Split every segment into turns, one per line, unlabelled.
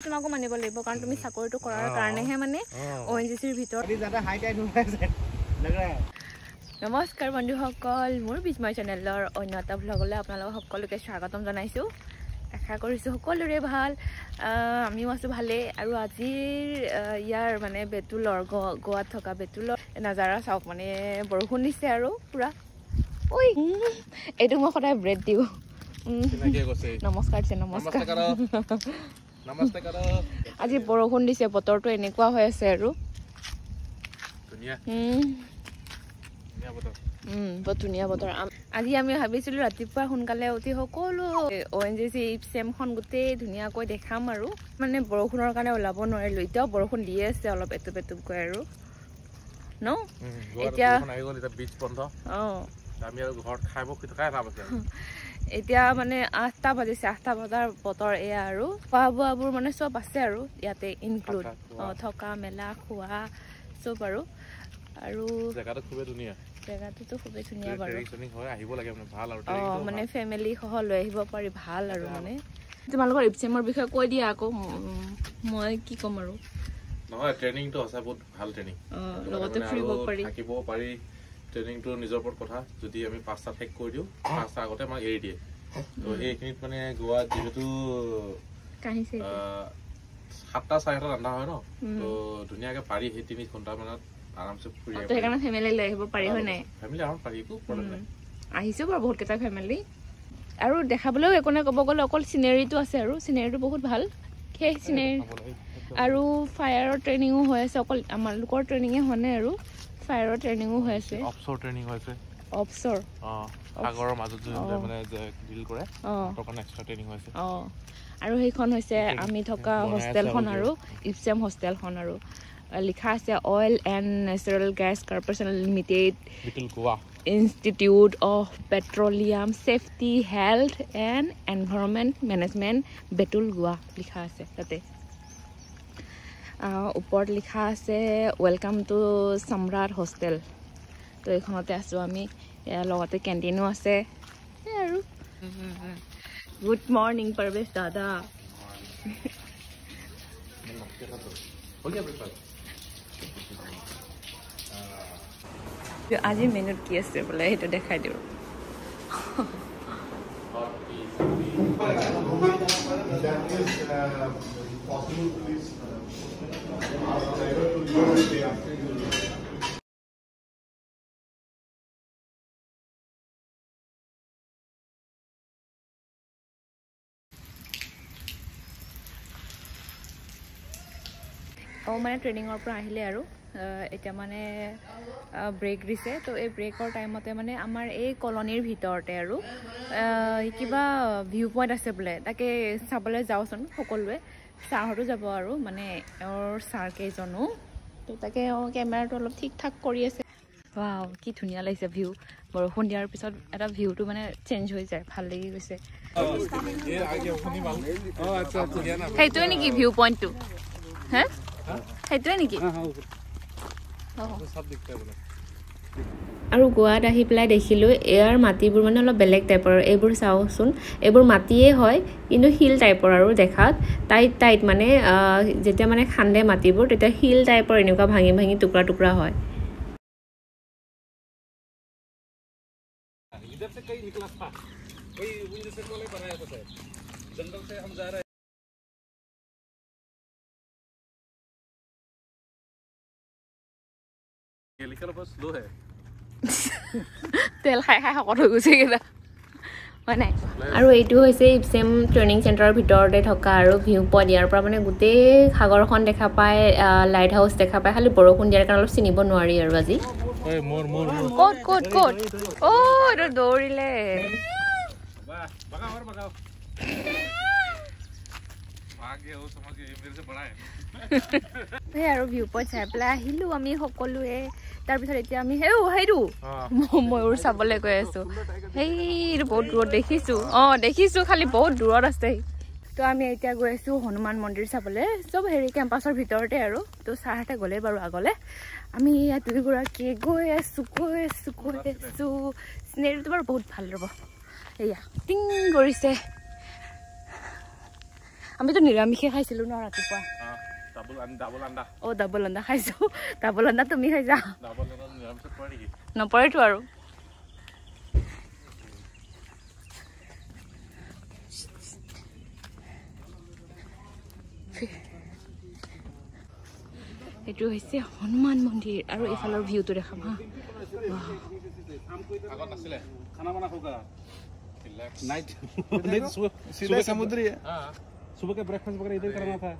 তোমাকো মানিব লাগিব কাৰণ তুমি চাকৰিটো কৰাৰ কাৰণেহে মানে অ। এন জি চিৰ ভিতৰত নমস্কাৰ বন্ধুসকল মোৰ বিস্ময় চেনেলৰ অন্য এটা ভ্লগলৈ আপোনালোকক সকলোকে স্বাগতম জনাইছোঁ। আশা কৰিছোঁ সকলোৰে ভাল। আমিও আছোঁ ভালেই। আৰু আজিৰ ইয়াৰ মানে বেতুলৰ গোৱাত থকা বেতুলৰ নাজাৰা চাওক মানে বৰষুণ দিছে আৰু পূৰা। ঐ এইটো মই সদায় ব্ৰেড দিওঁ। নমস্কাৰ দিছে নমস্কাৰ আজি বৰষুণ দিছে বতৰটো এনেকুৱা হৈ আছে আৰু। বৰ ধুনীয়া বতৰ। আজি আমি ভাবিছিলোঁ ৰাতিপুৱা সোনকালে উঠি সকলো অ' এন জি চি চেমখন গোটেই ধুনীয়াকৈ দেখাম আৰু মানে বৰষুণৰ কাৰণে ওলাব নোৱাৰিলোঁ এতিয়াও বৰষুণ দিয়ে আছে অলপ এটুপ এটুপকৈ আৰু ন এতিয়া- অঁ এতিয়া মানে আঠটা বাজিছে আঠটা বজাৰ বতৰ এয়া আৰু। খোৱা বোৱাবোৰ মানে চব আছে আৰু ইয়াতে ইনক্লুড। অঁ থকা মেলা খোৱা চব আৰু। আৰু
জেগাটো খুবেই ধুনীয়া।
জেগাটোতো খুবেই ধুনীয়া বাৰু।
ট্ৰেডিশ্যনিক হয় আহিব লাগে মানে ভাল আৰু
অঁ মানে। ফেমিলি সহ লৈ আহিব পাৰি ভাল আৰু মানে। তোমালোকৰ ইপচেমৰ বিষয়ে কৈ দিয়া আকৌ মই কি ক'ম আৰু।
নহয় ট্ৰেইনিংটো সঁচা বহুত ভাল ট্ৰেইনিং
অঁ, লগতে ফুৰিব পাৰি।
থাকিব পাৰি। ট্ৰেইনিংটো নিজৰ ওপৰত কথা যদি আমি পাঁচটা শেষ কৰি দিওঁ পাঁচটা আগতে আমাক এৰি দিয়ে। তো সেইখিনিত মানে গোৱাত যিহেতু সাতটা চাৰে সাতটাত ৰন্ধা হয় ন। তো ধুনীয়াকে পাৰি সেই তিনি ঘণ্টা মানত আৰামছে ফুৰি
সেইকাৰণে ফেমিলি লৈ আহিব পাৰি হয় নাই?
ফেমিলি আমাৰ পাৰি একো প্ৰব্লেম নাই।
আহিছোঁ বাৰু বহুতকেইটা ফেমিলি আৰু দেখাবলৈও একো নাই ক'ব গ'লে অকল চিনেৰীটো আছে আৰু। চিনেৰীটো বহুত ভাল। সেই চিনেৰী আৰু ফায়াৰৰ ট্ৰেইনিঙো হৈ আছে অকল আমালোকৰ ট্ৰেইনিঙে হোৱা নাই আৰু। ফায়াৰৰ ট্ৰেইনিঙো হৈ আছে।
অফচৰ ট্ৰেইনিং হৈছে
অফচৰ
অঁ সাগৰৰ মাজত
অ।
মানে যে ডিল কৰে কাৰণে এক্সট্ৰা ট্ৰেইনিং হৈছে।
অঁ আৰু সেইখন হৈছে আমি থকা হোষ্টেলখন
আৰু
ইপচেম হোষ্টেলখন আৰু লিখা আছে oil and natural gas
corporation limited
institute of petroleum safety health and environment management Betul Goa লিখা আছে তাতে। ওপৰত লিখা আছে ৱেলকাম টু সম্ৰাট হোষ্টেল তো এইখনতে আছোঁ আমি। ইয়াৰ লগতে কেণ্টিনো আছে। সেই আৰু। গুড মৰ্ণিং পৰৱেশ দাদা। আজি মেনুত কি আছে বোলে? সেইটো দেখাই দিওঁ।
That is uh, possible to is
অঁ মানে ট্ৰেইনিঙৰ পৰা আহিলে আৰু। এতিয়া মানে ব্ৰেক দিছে। তো এই ব্ৰেকৰ টাইমতে মানে আমাৰ এই কলনীৰ ভিতৰতে আৰু কিবা ভিউ পইণ্ট আছে বোলে তাকে চাবলৈ যাওঁচোন সকলোৱে। ছাৰহঁতো যাব আৰু মানে এওঁৰ ছাৰ কেইজনো। তো তাকে অঁ কেমেৰাটো অলপ ঠিক ঠাক কৰি আছে। ৱাও কি ধুনীয়া লাগিছে ভিউ বৰষুণ দিয়াৰ পিছত এটা ভিউটো মানে চেঞ্জ হৈ যায় ভাল লাগি গৈছে। সেইটোৱে নেকি ভিউ পইণ্টটো হে? সেইটোৱে নেকি? আৰু গোৱাত আহি পেলাই দেখিলোঁ এয়াৰ মাটিবোৰ মানে অলপ বেলেগ টাইপৰ এইবোৰ চাওকচোন এইবোৰ মাটিয়ে হয় কিন্তু শিল টাইপৰ আৰু দেখাত টাইট টাইট মানে আহ, যেতিয়া মানে খান্দে মাটিবোৰ তেতিয়া শিল টাইপৰ এনেকুৱা ভাঙি ভাঙি টুকুৰা টুকুৰা হয়
इधर से कहीं निकला था वही वही जैसे कोले बनाया था शायद जंगल से हम जा रहे हैं
তেল খাই খাই শকত হৈ গুচি গেছে হয় নাই? আৰু এইটো হৈছে ইপচেম ট্ৰেইনিং চেণ্টাৰৰ ভিতৰতে থকা আৰু ভিউ পইণ্ট ইয়াৰ পৰা মানে গোটেই সাগৰখন দেখা পায় লাইট হাউচ দেখা পায়। খালী বৰষুণ দিয়াৰ কাৰণে অলপ চিনিব নোৱাৰি আৰু আজি। ক'ত ক'ত ক'ত? অ' এইটো দৌৰিলে। সেই আৰু ভিউ পইণ্ট চাই পেলাই আহিলোঁ আমি সকলোৱে। তাৰপিছত এতিয়া আমি সেই সেইটো ময়ূৰ চাবলৈ গৈ আছোঁ। সেইটো বহুত দূৰত দেখিছোঁ। অঁ দেখিছোঁ খালি বহুত দূৰত আছে। তো আমি এতিয়া গৈ আছোঁ হনুমান মন্দিৰ চাবলৈ। চব হেৰি কেম্পাছৰ ভিতৰতে আৰু। তো ছাৰহঁতে গ'লে বাৰু আগলৈ। আমি ইয়াত দুয়োগৰাকীয়ে গৈ আছোঁ গৈ আছোঁ গৈ আছোঁ। চিনেৰীটো বাৰু বহুত ভাল ৰ'ব। এয়া টিং কৰিছে। আমিতো নিৰামিষে খাইছিলোঁ ন ৰাতিপুৱা।
ডাবল ডাবল আণ্ডা
অ' ডাবল আন্দা খাইছোঁ। ডাবল আন্দা তুমি খাইছা?
আণ্ডা
নপৰেতো আৰু। এইটো হৈছে হনুমান মন্দিৰ আৰু এইফালৰ ভিউটো দেখাম হা।
खाना वाना होगा
Relax.
नाइट नहीं सुबह सीधा समुद्री है
हाँ
सुबह का ब्रेकफास्ट वगैरह इधर करना था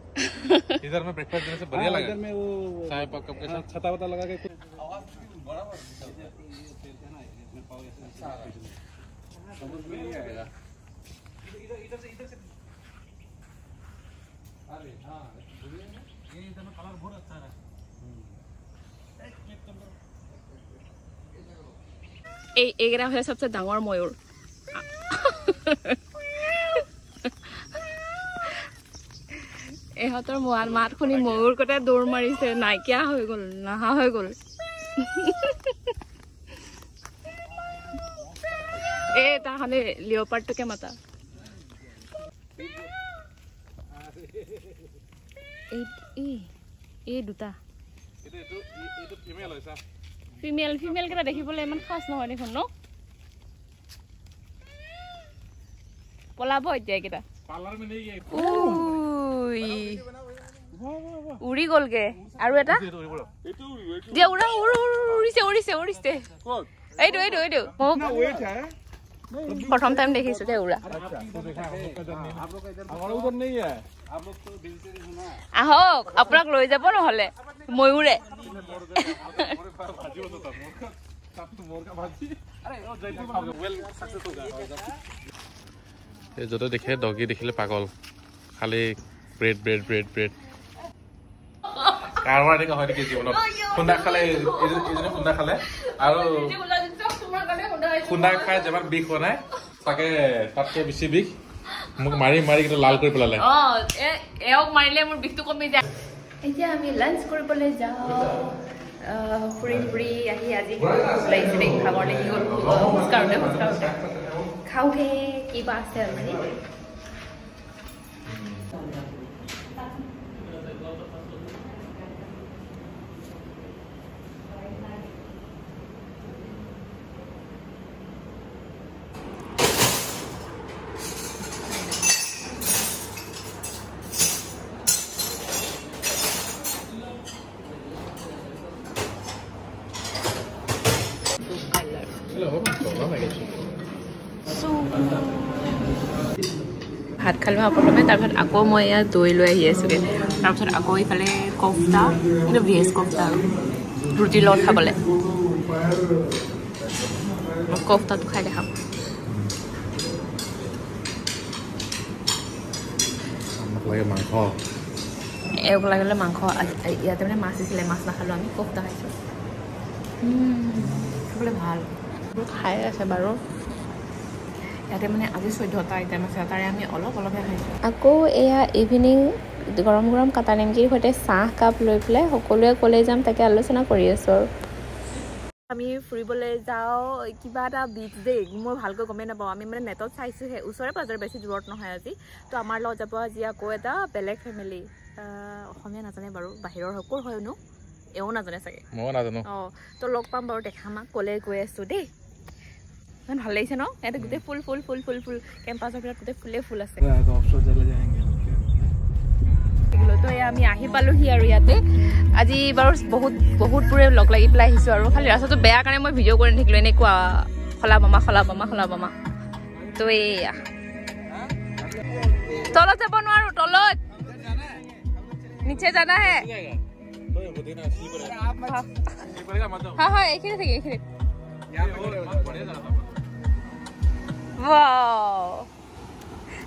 इधर में ब्रेकफास्ट देने से बढ़िया
हाँ,
लगा
इधर में वो
चाय पक कप के
हाँ,
साथ
छता वता लगा के कुछ समझ में नहीं आएगा
এই এইকেইটা হৈছে চবচে ডাঙৰ ময়ূৰ ইহঁতৰ মাত মাত শুনি ময়ূৰ কতে দৌৰ মাৰিছে নাইকিয়া হৈ গ'ল নাহা হৈ গ'ল। এই তাহানে লিঅ'পাৰ্টটোকে মাতা। এই দুটা।
ফিমেল
ফিমেল কেইটা দেখিবলৈ ইমান খাচ নহয় দেখোন ন? পলাব এতিয়া এইকেইটা। উৰি গলগে। আৰু এটা? দিয়া উৰা উৰিছে উৰিছে উৰিছে। এইটো এইটো এইটো। প্ৰথম টাইম দেখিছো দে উৰা। আহক আপোনাক লৈ যাব নহলে। ময়ূৰে
যতে দেখে ডগী দেখিলে পাগল। খালি ব্ৰেড ব্ৰেড ব্ৰেড ব্ৰেড কাৰোবাৰ এনেকুৱা হয় নেকি জীৱনত খুন্দা খালে এইজনী খুন্দা খালে আৰু খুন্দা খাই যিমান বিষ হোৱা নাই তাকে তাতকৈ বেছি বিষ মোক মাৰি মাৰি কিন্তু লাল কৰি পেলালে
অ এওক মাৰিলে মোৰ বিষটো কমি যায় এতিয়া আমি লাঞ্চ কৰিবলৈ যাওঁ ফুৰি ফুৰি আহি আজি লাগিছে দেই ভাগৰ লাগি গ'ল খোজকাঢ়োতে খোজকাঢ়োতে খাওঁহে কিবা আছে আজি ভাত খালোঁ আৰু প্ৰথমে তাৰপিছত আকৌ মই ইয়াত দৈ লৈ আহি আছোঁগৈ। তাৰপিছত আকৌ ইফালে কফ্তা কিন্তু ভেজ কফ্তা আৰু ৰুটিৰ লগত খাবলৈ। কফ্তাটো খাই দেখাম।
মাংস।
এওক লাগিলে মাংস ইয়াতে মানে মাছ দিছিলে মাছ নাখালোঁ আমি কফ্তা খাইছোঁ। খাবলৈ ভাল। খাই আছে বাৰু। ইয়াতে মানে আজি চৈধ্যটা আইটেম আছে তাৰে আমি অলপ অলপহে খাইছোঁ।
আকৌ এয়া ইভিনিং গৰম গৰম কাটা নিমকিৰ সৈতে চাহ কাপ লৈ পেলাই সকলোৱে ক'লে যাম তাকে আলোচনা কৰি আছোঁ আৰু।
আমি ফুৰিবলৈ যাওঁ কিবা এটা বিচ দেই মই ভালকৈ গমেই নাপাওঁ। আমি মানে নেটত চাইছোঁহে ওচৰে পাজৰে বেছি দূৰত নহয় আজি। তো আমাৰ লগত যাব আজি আকৌ এটা বেলেগ ফেমিলি অসমীয়া নাজানে বাৰু বাহিৰৰ হয় ক'ৰ হয়নো? এও নাজানে চাগে।
ময়ো নাজানো।
অঁ তো লগ পাম বাৰু দেখাম আমাক ক'লে গৈ আছোঁ দেই। ইমান ভাল লাগিছে ন ইয়াতে গোটেই ফুল ফুল ফুল ফুল ফুল কেম্পাছৰ ভিতৰত গোটেই ফুলে ফুল আছে
ऑफशोर चले जाएंगे
তো এয়া আমি আহি পালোহি আৰু ইয়াতে আজি বাৰু বহুত বহুতবোৰে লগ লাগি পেলাই আহিছোঁ আৰু খালি ৰাস্তাটো বেয়া কাৰণে মই ভিডিঅ' কৰি নাথাকিলোঁ এনেকুৱা খলা বামা খলা বামা খলা বামা তো এয়া তলত যাব নোৱাৰো তলত নিচে জানা হে হয় হয় এইখিনি থাকে এইখিনি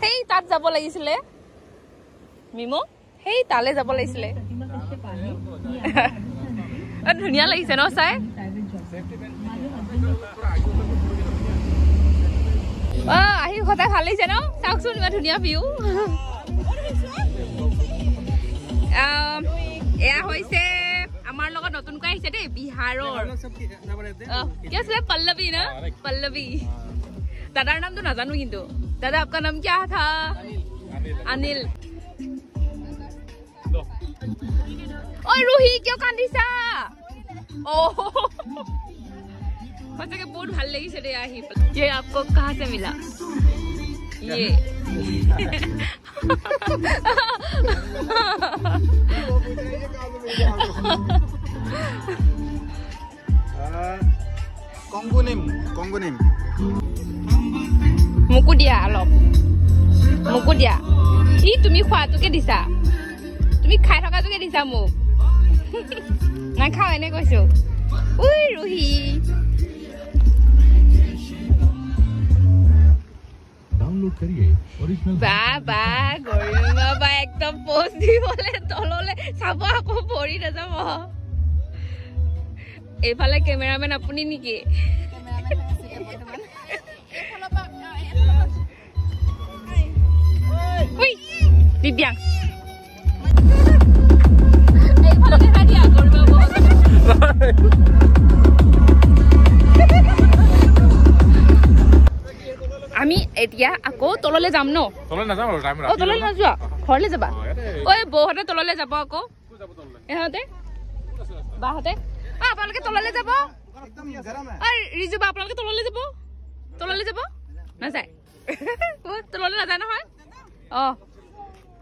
সেই তাত যাব লাগিছিলে? মিমো? সেই তালৈ যাব লাগিছিলে। ধুনীয়া লাগিছে ন চাই? অ আহি সদায় ভাল লাগিছে ন? চাওকচোন ইমান ধুনীয়া ভিউ এয়া হৈছে আমাৰ লগত নতুনকৈ আহিছে দেই বিহাৰৰ। কি আছিলে? পল্লৱী ন? পল্লৱী। দাদাৰ নামটো নাজানো কিন্তু দাদা আপোনাৰ নাম কিয়া থা অনিল ঐ ৰুহি কিয় কান্দিছা অ' সঁচাকে বহুত ভাল লাগিছে দেই আহি পেলাই যে আপকো কাহা সে মিলা ये
কংগুনিম কংগুনিম
মোকো দিয়া অলপ মোকো দিয়া ই তুমি খোৱাটোকে দিছা তুমি খাই থকা দিছা মোক নাখাওঁ এনে কৈছো পৰি নাযাব এইফালে কেমেৰামেন আপুনি নেকি দিব্যাং বৌ। আমি এতিয়া আকৌ তললে যাম ন
তললৈ নাযাওঁ টাইম
অ তললৈ নোযোৱা? ঘৰলে যাবা? ঐ বৌহঁতে তললৈ যাব আকৌ। ইহঁতে বাহঁতে? অ আপোনালোকে তললৈ যাব?
একদম গৰম
ঐ ৰিজু বা আপোনালোকে তললৈ যাব? তললৈ যাব? নাযায়। তললৈ নাযায় নহয়? অ।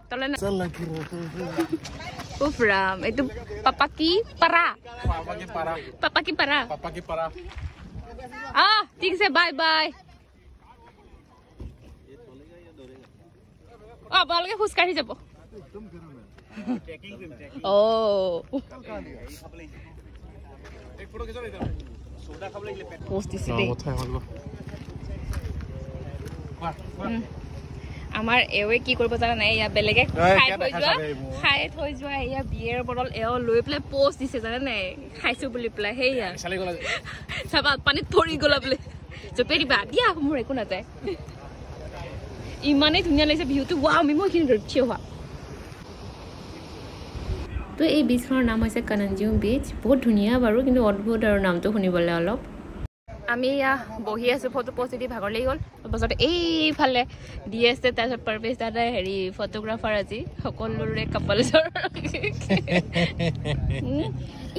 তললৈ না উফ ৰাম এইটো পাপাকি পাৰা
পাপা কি পাৰা
পাপাকি পাৰা
পাপা কি পাৰা
আহ ঠিক আছে বাই বাই অ আপোনালোকে খোজকাঢ়ি যাব অ পোষ্ট দিছে দেই উম। আমাৰ এওৱে কি কৰিব জানা নাই? এয়া বেলেগে খাই থৈ যোৱা খাই থৈ যোৱা এয়া বিয়েৰ বটল এও লৈ পেলাই পোষ্ট দিছে জানা নাই? খাইছো বুলি পেলাই সেয়া চাবা পানীত পৰি গলা বোলে। জপিয়াই দিবা দিয়া মোৰ একো নাযায়। ইমানেই ধুনীয়া লাগিছে বিহুটো। ৱা আমি মই এইখিনি থিয় হোৱা।
তো এই বীজখনৰ নাম হৈছে কানঞ্জিউম বীজ বহুত ধুনীয়া বাৰু কিন্তু অদ্ভুত আৰু নামটো শুনিবলৈ অলপ।
আমি এয়া বহি আছো ফটো পষ্ট দি ভাগৰ লাগি গ'ল। তাৰপাছত এইফালে দি আছে তাৰপিছত পৰৱেশ দাদাই হেৰি ফটোগ্ৰাফাৰ আজি সকলোৰে কাপলছৰ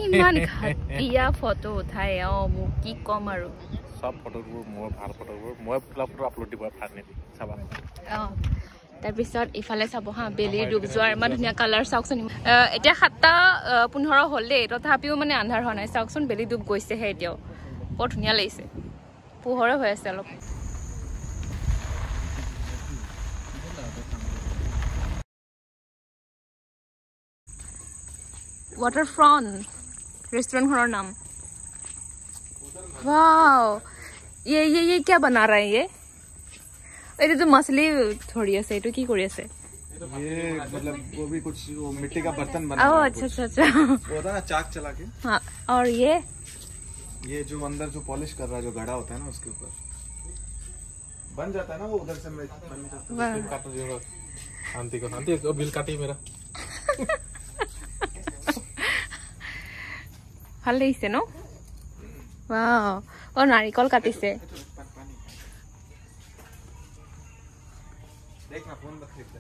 ইমান ঘাটিয়া ফটো উঠাই অ মোক কি ক'ম আৰু।
চব ফটোবোৰ মোৰ ভাল ফটোবোৰ মই ফটো আপলোড দিব চাবা।
অ তাৰপিছত ইফালে চাব হা বেলিৰ ডুব যোৱাৰ ইমান ধুনীয়া কালাৰ চাওকচোন এতিয়া সাতটা পোন্ধৰ হ'ল দেই তথাপিও মানে আন্ধাৰ হোৱা নাই। চাওকচোন বেলি ডুব গৈছেহে এতিয়াও। বৰ ধুনীয়া লাগিছে পোহৰে হৈ আছে অলপ ৱাটাৰ ফ্ৰণ্ট ৰেষ্টুৰেণ্টখনৰ নাম वाओ ये ये ये क्या बना रहा है ये এইটো তো মাছলি ধৰি আছে এইটো কি কৰি আছে
ये मतलब वो भी कुछ वो मिट्टी का बर्तन बना
ओ
हुआ है
अच्छा
कुछ।
अच्छा अच्छा
वो होता है ना चाक चला के
हाँ और ये
ये जो अंदर जो पॉलिश कर रहा है जो घड़ा होता है ना उसके ऊपर बन जाता है ना वो उधर से मैं बन जाता है।
वाह,
काट दूंगा आंटी को आंटी को बिल काटी मेरा
ভাল লাগিছে ন ৱাও অ নাৰিকল কাটিছে
देख ना फोन मत खींच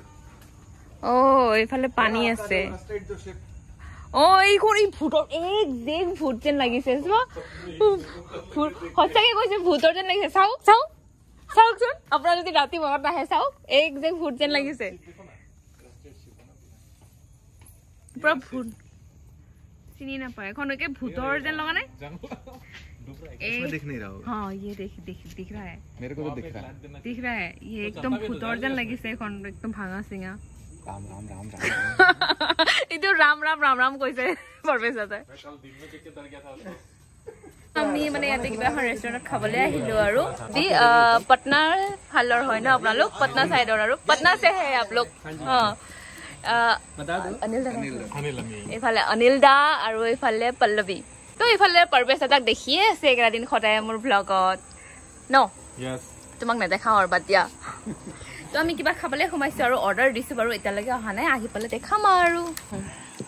অ এইফালে পানী আছে
स्ट्रेट जो शिप
অ এইখন এই ভূতৰ এক যেন ভূত যেন লাগিছে চোৱা ভূত সঁচাকে কৈছে ভূতৰ যেন লাগিছে চাওক চাওক চাওকচোন আপোনাৰ যদি ৰাতি মনত নাহে চাওক এক যেন ভূত যেন লাগিছে পুৰা ভূত চিনি নাপায় এখন একে ভূতৰ যেন লগা নাই एक
इसमें दिख नहीं रहा होगा
हाँ ये देख देख दिख रहा है
मेरे को तो दिख रहा है
दिख रहा है ये एकदम ভূতৰ যেন লাগিছে এখন একদম ভাঙা চিঙা
राम राम राम राम
এইটো ৰাম ৰাম ৰাম ৰাম কৈছে পৰৱেশ দাদাই আমি মানে ইয়াতে কিবা এখন ৰেষ্টুৰেণ্টত খাবলৈ আহিলো আৰু যি আহ, পাটনাৰ ফালৰ হয় ন আপোনালোক পাটনা চাইডৰ আৰু পাটনা চে হে আপোনালোক অ আহ, অনিল দা এইফালে অনিল দা আৰু এইফালে পল্লৱী তো এইফালে পৰৱেশ দাদাক দেখিয়ে আছে এইকেইটা দিন সদায় মোৰ ভ্লগত ন
यस
তোমাক নেদেখাওঁ আৰু বাদ দিয়া তো আমি কিবা খাবলে সোমাইছো আৰু অৰ্ডাৰ দিছো বাৰু এতিয়ালৈকে অহা নাই। আহি পালে দেখাম আৰু।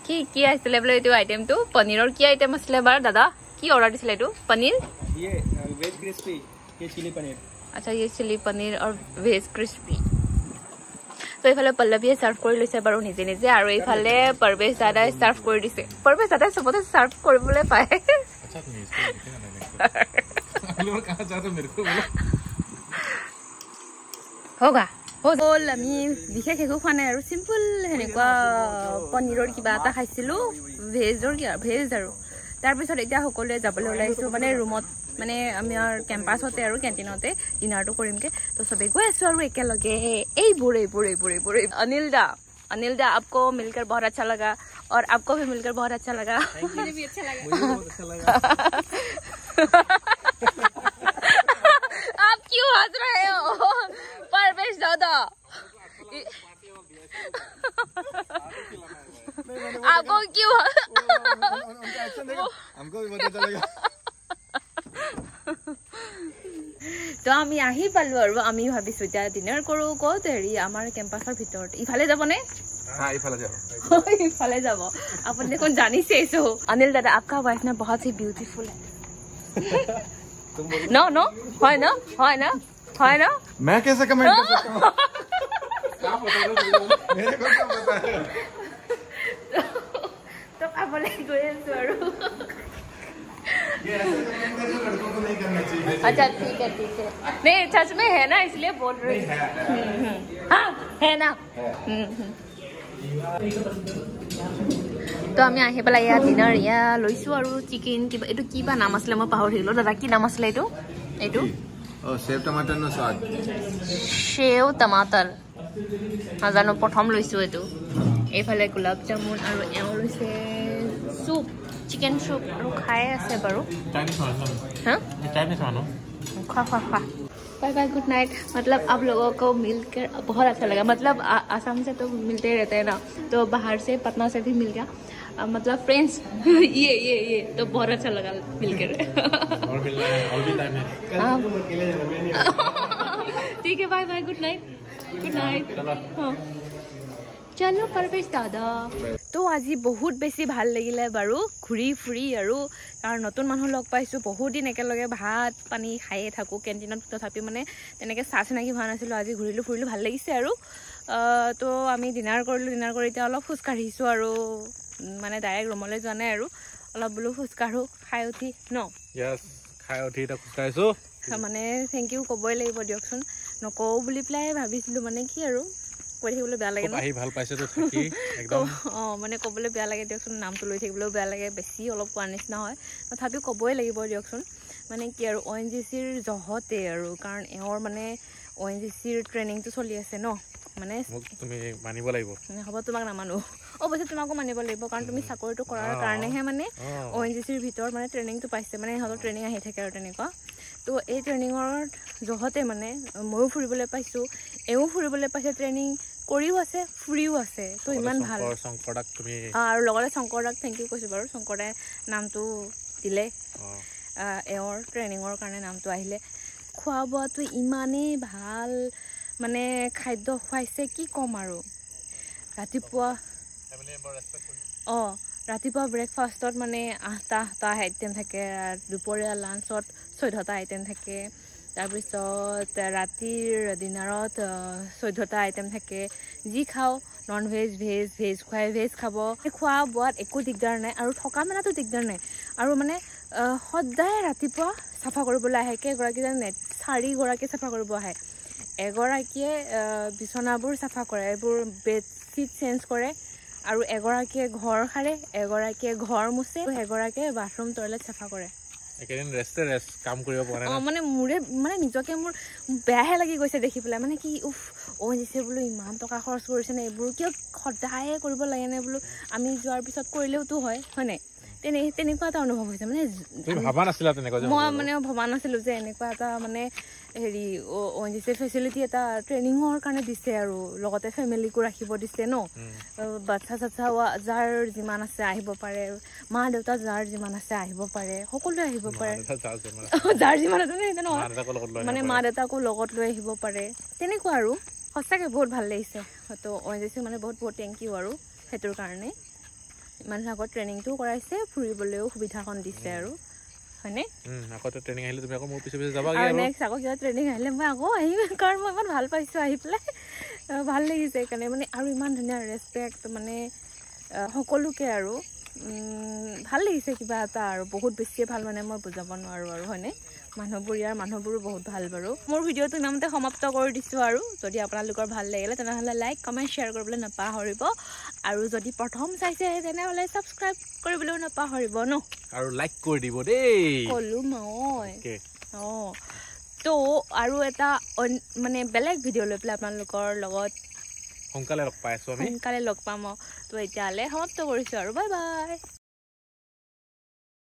কি কি আছিলে বোলে এইটো আইটেমটো পনীৰৰ কি আইটেম আছিলে বাৰু দাদা? কি অৰ্ডাৰ দিছিলে এইটো? পনীৰ? চিলি পনীৰ আৰু ভেজ ক্ৰিস্পি তো এইফালে পল্লৱীয়ে চাৰ্ভ কৰি লৈছে বাৰু নিজে নিজে আৰু এইফালে পৰৱেশ দাদাই চাৰ্ভ কৰি দিছে। পৰৱেশ দাদাই চবতে চাৰ্ভ কৰিবলৈ পায়।
হ'গা। तुम इसको देखेगा ना अगली बार कहाँ जाते हो मेरे को बोलो
হগা হ'ল আমি বিশেষ একো খোৱা নাই আৰু চিম্পল সেনেকুৱা পনীৰৰ কিবা এটা খাইছিলোঁ ভেজৰ কি ভেজ আৰু তাৰপিছত এতিয়া সকলোৱে যাবলৈ ওলাইছোঁ মানে ৰুমত মানে আমাৰ কেম্পাছতে আৰু কেণ্টিনতে ডিনাৰটো কৰিমগৈ তো চবেই গৈ আছোঁ আৰু একেলগে এইবোৰ এইবোৰ এইবোৰ এইবোৰ অনিল দা अनिल दा आपको मिलकर बहुत अच्छा लगा और आपको भी मिलकर बहुत अच्छा लगा मुझे भी अच्छा लगा मुझे बहुत अच्छा लगा आप क्यों हंस रहे हो परवेश दादा आपको क्यों
हमको भी पता चलेगा
তো আমি আহি পালো আৰু আমি ভাবিছো এতিয়া ডিনাৰ কৰো ক'ত হেৰি আমাৰ কেম্পাছৰ ভিতৰত ইফালে যাবনে
हाँ ये फला जाओ
ইফালে যাব আপুনি দেখোন জানিছে এইটো অনিল দাদা আপকা ৱাইফ না বহুত হি বিউটিফুল ন ন হয় ন হয় ন হয় ন
मैं कैसे कमेंट कर सकता हूँ मेरे को क्या पता है
তো খাবলৈ গৈ আছো আৰু
ये ऐसे कमेंट करके लड़कों को नहीं करना चाहिए
अच्छा ठीक है ठीक है नहीं सच में है ना इसलिए बोल रही हूँ हम्म, हम्म। हाँ है ना हम्म, हम्म। তো আমি আহি পেলাই ইয়াত ডিনাৰ ইয়া লৈছোঁ আৰু চিকেন কিবা এইটো কি বা নাম আছিলে মই পাহৰি থাকিলোঁ দাদা কি নাম আছিলে এইটো এইটো
और सेव टमाटर नो स्वाद
সেউ টমাটাৰ নাজানো প্ৰথম লৈছোঁ এইটো এইফালে গোলাপ জামুন আৰু এওঁ লৈছে চুপ চিকেন চুপ আৰু খাই আছে বাৰু
चाइनीज मानो
হা
चाइनीज मानो
खा खा खा बाय बाय गुड नाइट मतलब आप लोगों को मिलकर बहुत अच्छा लगा मतलब आ- आसाम से तो मिलते ही रहते हैं ना तो बाहर से पटना से भी मिल गया आ, मतलब फ्रेंड्स ये ये ये तो बहुत अच्छा लगा मिलकर
और मिल रहा है और भी टाइम है
हाँ। ठीक है bye bye good night good night हाँ চলো পৰৱেশ দাদা তো আজি বহুত বেছি ভাল লাগিলে বাৰু ঘূৰি ফুৰি আৰু কাৰণ নতুন মানুহ লগ পাইছোঁ বহুত দিন একেলগে ভাত পানী খায়ে থাকোঁ কেণ্টিনত তথাপি মানে তেনেকৈ চাহ চিনাকি হোৱা নাছিলোঁ আজি ঘূৰিলোঁ ফুৰিলোঁ ভাল লাগিছে আৰু আহ, তো আমি ডিনাৰ কৰিলোঁ ডিনাৰ কৰি এতিয়া অলপ খোজকাঢ়িছোঁ আৰু উম, মানে ডাইৰেক্ট ৰুমলৈ যোৱা নাই আৰু অলপ বোলো খোজকাঢ়োঁ খাই উঠি ন
यस খাই উঠি এতিয়া খোজকাঢ়িছোঁ।
মানে থেংক ইউ ক'বই লাগিব দিয়কচোন। নকওঁ বুলি পেলাই ভাবিছিলোঁ মানে কি আৰু কৈ থাকিবলৈ বেয়া লাগে
আহি ভাল পাইছেতো থাকি একদম।
অঁ মানে ক'বলৈ বেয়া লাগে দিয়কচোন নামটো লৈ থাকিবলৈও বেয়া লাগে বেছি অলপ কোৱাৰ নিচিনা হয়। তথাপিও ক'বই লাগিব দিয়কচোন মানে কি আৰু অ' এন জি চিৰ জহতে আৰু কাৰণ এওঁৰ মানে অ' এন জি চিৰ ট্ৰেইনিংটো চলি আছে ন? মানে
তুমি মানিব লাগিব।
হ'ব তোমাক নামানো। অৱশ্যে তোমাকো মানিব লাগিব কাৰণ তুমি চাকৰিটো কৰাৰ কাৰণেহে মানে
অঁ।
এন জি চিৰ ভিতৰত মানে ট্ৰেইনিংটো পাইছে মানে সিহঁতৰ ট্ৰেইনিং আহি থাকে আৰু তেনেকুৱা। তো এই ট্ৰেইনিঙৰ জহতে মানে ময়ো ফুৰিবলৈ পাইছোঁ এওঁ ফুৰিবলৈ পাইছে ট্ৰেইনিং কৰিও আছে ফুৰিও আছে। তো ইমান ভাল
শংকৰ শংকৰ দাক তুমি
আহ, আৰু লগতে শংকৰ দাক থেংক ইউ কৈছোঁ বাৰু শংকৰ দাই নামটো দিলে। এওঁৰ ট্ৰেইনিঙৰ কাৰণে নামটো আহিলে। খোৱা বোৱাটো ইমানেই ভাল মানে খাদ্য খুৱাইছে কি ক'ম আৰু? ৰাতিপুৱা অঁ ৰাতিপুৱা ব্ৰেকফাষ্টত মানে আঠটা আঠটা আইটেম থাকে দুপৰীয়া লাঞ্চত চৈধ্যটা আইটেম থাকে। তাৰপিছত ৰাতিৰ ডিনাৰত চৈধ্যটা আইটেম থাকে। যি খাওঁ নন ভেজ ভেজ ভেজ খুৱাই ভেজ খাব। খোৱা বোৱাত একো দিগদাৰ নাই আৰু থকা মেলাতো দিগদাৰ নাই। আৰু মানে সদায় ৰাতিপুৱা চাফা কৰিবলৈ আহে কেইগৰাকী জানে চাৰিগৰাকী চাফা কৰিব আহে। এগৰাকীয়ে বিচনাবোৰ চাফা কৰে এইবোৰ বেডশ্বীট চেঞ্জ কৰে। আৰু এগৰাকীয়ে ঘৰ সাৰে এগৰাকীয়ে ঘৰ মুচে এগৰাকীয়ে বাথৰুম টয়লেট চাফা কৰে।
একেদিন ৰেষ্টে ৰেষ্ট কাম কৰিব পৰা নাই
অঁ
না?
মানে মোৰে মানে নিজকে মোৰ বেয়াহে লাগি গৈছে দেখি পেলাই। মানে কি উফ অ' দিছে বোলো ইমান টকা খৰচ কৰিছে নে এইবোৰ কিয় সদায়ে কৰিব লাগে নে বোলো? আমি যোৱাৰ পিছত কৰিলেওতো হয় হয় নাই তেনে তেনেকুৱা এটা অনুভৱ হৈছে মানে
ভাবা নাছিলা তেনেকুৱা
মই মানে ভবা নাছিলোঁ যে এনেকুৱা এটা মানে হেৰি অ' দিছে ফেচিলিটি এটা ট্ৰেইনিঙৰ কাৰণে দিছে আৰু লগতে ফেমিলিকো ৰাখিব দিছে ন। বাচ্ছা চাচ্ছা যাৰ যিমান আছে আহিব পাৰে মা দেউতা যাৰ যিমান আছে আহিব পাৰে সকলোৱে আহিব পাৰে।
যাৰ যিমান
আছে। মানে মা। দেউতাকো লগত লৈ আহিব পাৰে। তেনেকুৱা আৰু সঁচাকৈ বহুত ভাল লাগিছে। তো অ' জি চি মানে বহুত বহুত থেংক ইউ আৰু সেইটোৰ কাৰণে। ইমান আগত ট্ৰেইনিংটোও কৰাইছে ফুৰিবলৈও সুবিধাকণ দিছে আৰু। হয়নে?
আকৌ ট্ৰেইনিং আহিলে তুমি আকৌ মোৰ পিছে পিছে যাবাগে
আৰু। নেক্সট আকৌ কিবা ট্ৰেইনিং আহিলে মই আকৌ আহিম কাৰণ মই ইমান ভাল পাইছোঁ আহি পেলাই। ভাল লাগিছে সেইকাৰণে মানে আৰু ইমান ধুনীয়া ৰেচপেক্ট মানে সকলোকে আৰু। ভাল লাগিছে কিবা এটা আৰু বহুত বেছিয়ে ভাল মানে মই বুজাব নোৱাৰোঁ আৰু হয়নে? মানুহবোৰ ইয়াৰ মানুহবোৰো বহুত ভাল বাৰু। মোৰ ভিডিঅ'টো ইমানতে সমাপ্ত কৰি দিছোঁ আৰু। যদি আপোনালোকৰ ভাল লাগিলে তেনেহ'লে লাইক কমেণ্ট শ্বেয়াৰ কৰিবলৈ নাপাহৰিব। আৰু যদি প্ৰথম চাইছে তেনেহ'লে ছাবস্ক্ৰাইব কৰিবলৈও নাপাহৰিব ন?
আৰু লাইক কৰি দিব দেই।
ক'লো মই. অঁ। তো আৰু এটা মানে বেলেগ ভিডিঅ' লৈ পেলাই আপোনালোকৰ লগত
সোনকালে লগ পাই আছো আমি।
সোনকালে লগ পাম আৰু তো এতিয়ালৈ সমাপ্ত কৰিছোঁ আৰু বাই বাই